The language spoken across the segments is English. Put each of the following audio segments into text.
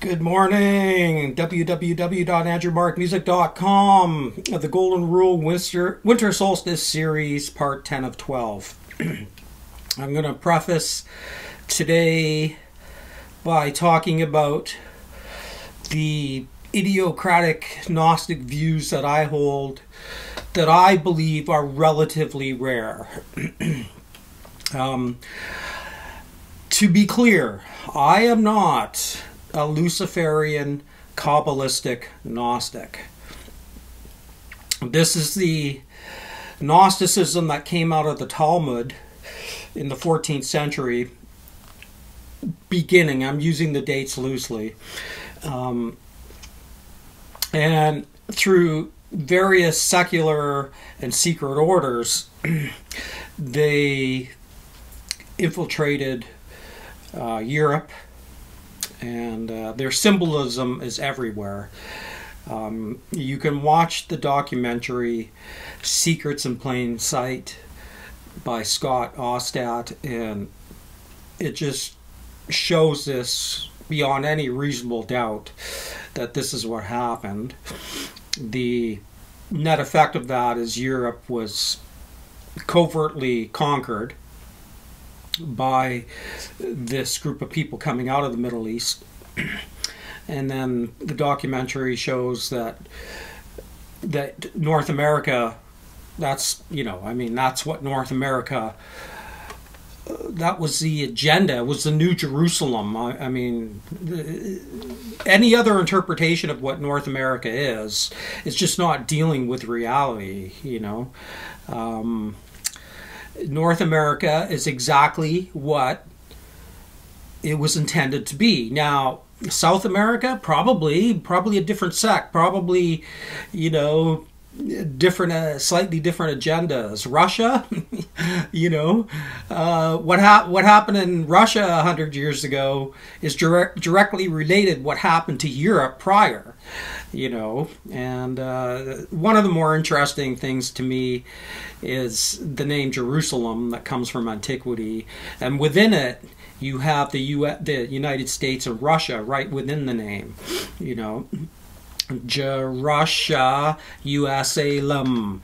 Good morning, www.andrewmarkmusic.com. The Golden Rule Winter, Winter Solstice Series, part 10 of 12. I'm going to preface today by talking about the idiocratic Gnostic views that I hold that I believe are relatively rare. um, to be clear, I am not a Luciferian Kabbalistic Gnostic. This is the Gnosticism that came out of the Talmud in the 14th century, beginning. I'm using the dates loosely. Um, and through various secular and secret orders, they infiltrated uh, Europe and uh, their symbolism is everywhere. Um, you can watch the documentary Secrets in Plain Sight by Scott Onstott, and it just shows this beyond any reasonable doubt that this is what happened. The net effect of that is Europe was covertly conquered by this group of people coming out of the Middle East. And then the documentary shows that that North America that's you know I mean that's what North America that was the agenda was the new Jerusalem I, I mean any other interpretation of what North America is is just not dealing with reality you know um, North America is exactly what it was intended to be. Now, South America, probably, probably a different sect, probably, you know, different, uh, slightly different agendas. Russia, you know, uh, what ha- what happened in Russia hundred years ago is direct- directly related what happened to Europe prior, you know. And uh, one of the more interesting things to me is the name Jerusalem that comes from antiquity, and within it you have the U- the United States and Russia right within the name, you know. Russia, USALM.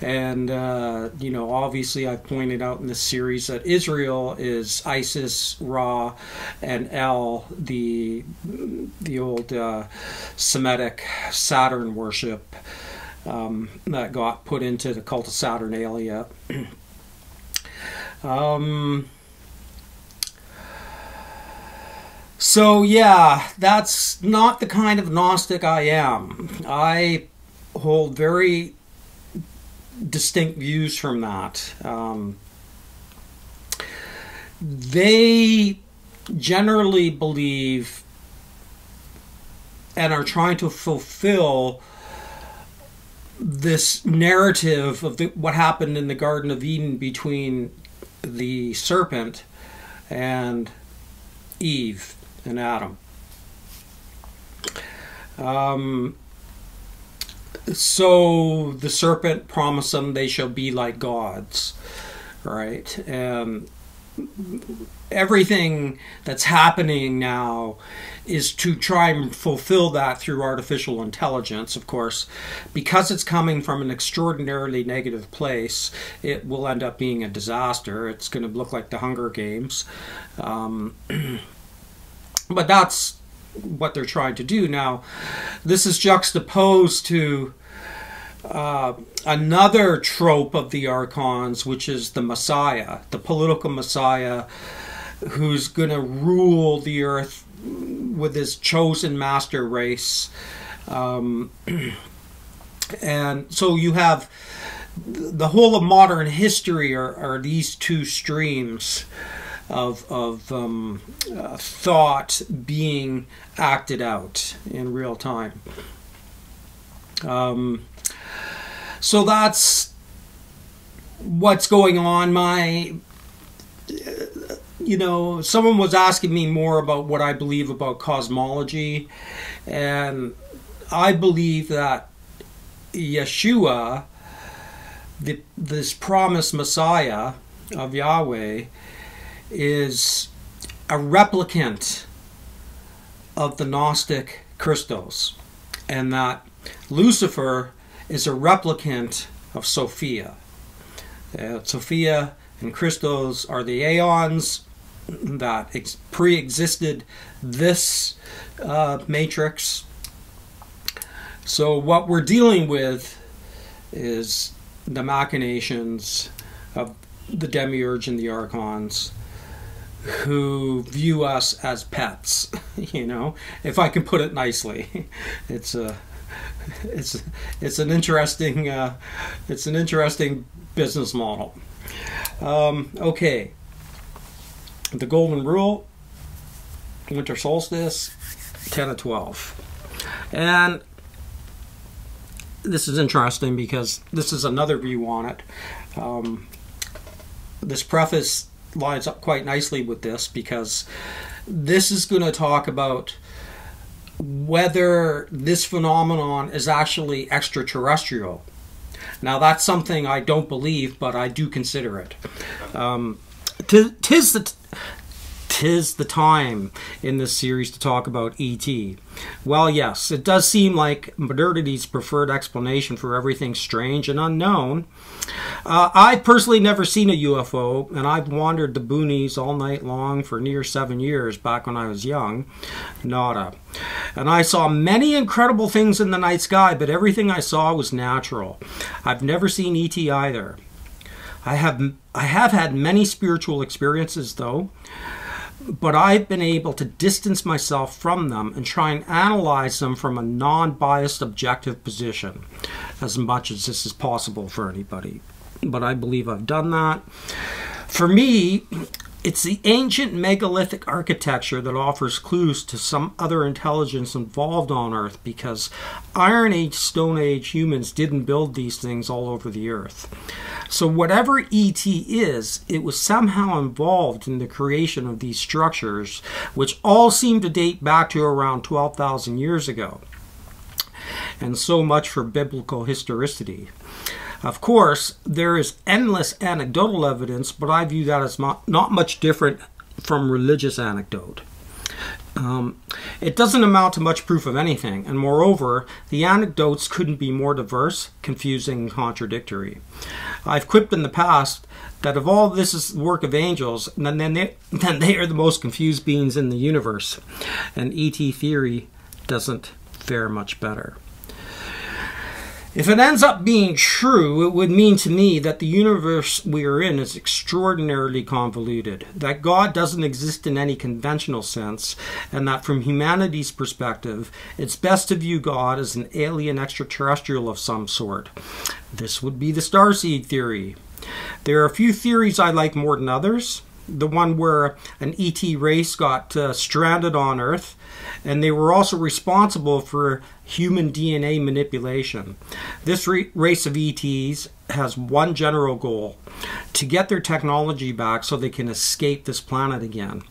And, uh, you know, obviously I've pointed out in this series that Israel is Isis, Ra, and El, the, the old uh, Semitic Saturn worship um, that got put into the cult of Saturnalia. um, so, yeah, that's not the kind of Gnostic I am. I hold very distinct views from that. Um, they generally believe and are trying to fulfill this narrative of the, what happened in the Garden of Eden between the serpent and Eve and Adam. Um, so the serpent promised them they shall be like gods, right? And everything that's happening now is to try and fulfill that through artificial intelligence, of course. Because it's coming from an extraordinarily negative place, it will end up being a disaster. It's going to look like the Hunger Games. Um, but that's what they're trying to do. Now, this is juxtaposed to. Uh, another trope of the archons, which is the Messiah, the political Messiah, who's going to rule the earth with his chosen master race. Um, and so you have the whole of modern history are, are these two streams of, of um, uh, thought being acted out in real time. Um, so that's what's going on. My, you know, someone was asking me more about what I believe about cosmology, and I believe that Yeshua, the, this promised Messiah of Yahweh, is a replicant of the Gnostic Christos, and that Lucifer is a replicant of Sophia. Uh, Sophia and Christos are the aeons that ex- pre existed this uh, matrix. So, what we're dealing with is the machinations of the demiurge and the archons who view us as pets you know? If i can put it nicely. It's a it's it's an interesting uh, it's an interesting business model. Um, okay. The golden rule winter solstice 10 of 12 and this is interesting because this is another view on it. Um, this preface lines up quite nicely with this because this is going to talk about whether this phenomenon is actually extraterrestrial. Now, that's something I don't believe, but I do consider it. Um, tis the tis the time in this series to talk about ET. Well, yes, it does seem like modernity's preferred explanation for everything strange and unknown. Uh, I've personally never seen a UFO, and I've wandered the boonies all night long for near seven years back when I was young. Nada. And I saw many incredible things in the night sky, but everything I saw was natural. I've never seen ET either. I have I have had many spiritual experiences though but I've been able to distance myself from them and try and analyze them from a non biased, objective position as much as this is possible for anybody. But I believe I've done that. For me, it's the ancient megalithic architecture that offers clues to some other intelligence involved on Earth because Iron Age, Stone Age humans didn't build these things all over the Earth. So, whatever ET is, it was somehow involved in the creation of these structures, which all seem to date back to around 12,000 years ago. And so much for biblical historicity. Of course, there is endless anecdotal evidence, but I view that as not, much different from religious anecdote. Um, it doesn't amount to much proof of anything, and moreover, the anecdotes couldn't be more diverse, confusing, and contradictory. I've quipped in the past that if all this is the work of angels, then they, then they are the most confused beings in the universe, and ET theory doesn't fare much better. If it ends up being true, it would mean to me that the universe we are in is extraordinarily convoluted, that God doesn't exist in any conventional sense, and that from humanity's perspective, it's best to view God as an alien extraterrestrial of some sort. This would be the starseed theory. There are a few theories I like more than others. The one where an ET race got uh, stranded on Earth and they were also responsible for human DNA manipulation. This race of ETs has one general goal to get their technology back so they can escape this planet again.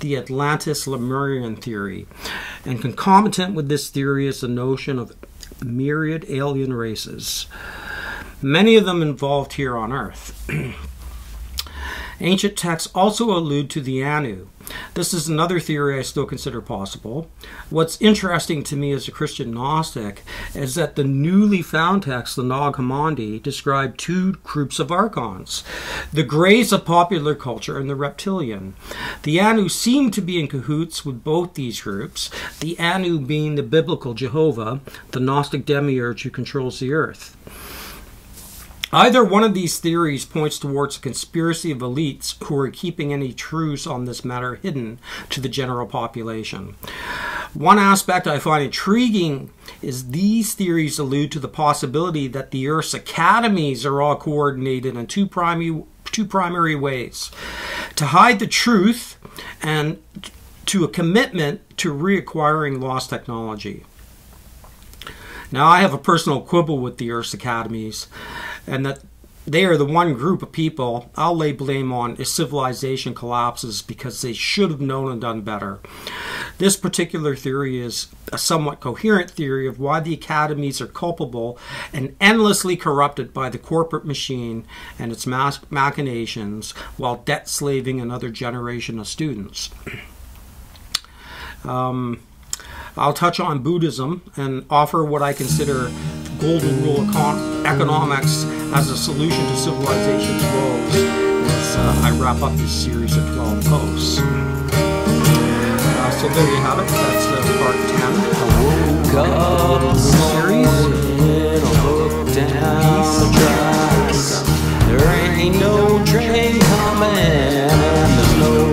The Atlantis Lemurian theory. And concomitant with this theory is the notion of myriad alien races, many of them involved here on Earth. Ancient texts also allude to the Anu. This is another theory I still consider possible. What's interesting to me as a Christian Gnostic is that the newly found text, the Nag Hammadi, describe two groups of archons the Greys of popular culture and the reptilian. The Anu seem to be in cahoots with both these groups, the Anu being the biblical Jehovah, the Gnostic demiurge who controls the earth. Either one of these theories points towards a conspiracy of elites who are keeping any truths on this matter hidden to the general population. One aspect I find intriguing is these theories allude to the possibility that the Earth's academies are all coordinated in two primary, two primary ways to hide the truth and to a commitment to reacquiring lost technology. Now, I have a personal quibble with the Earth's academies and that they are the one group of people I'll lay blame on if civilization collapses because they should have known and done better. This particular theory is a somewhat coherent theory of why the academies are culpable and endlessly corrupted by the corporate machine and its machinations while debt slaving another generation of students. Um, I'll touch on Buddhism and offer what I consider golden rule econ- economics as a solution to civilization's woes as uh, I wrap up this series of 12 posts. Uh, so there you have it. That's uh, part 10 of the series. There ain't no train coming, there's no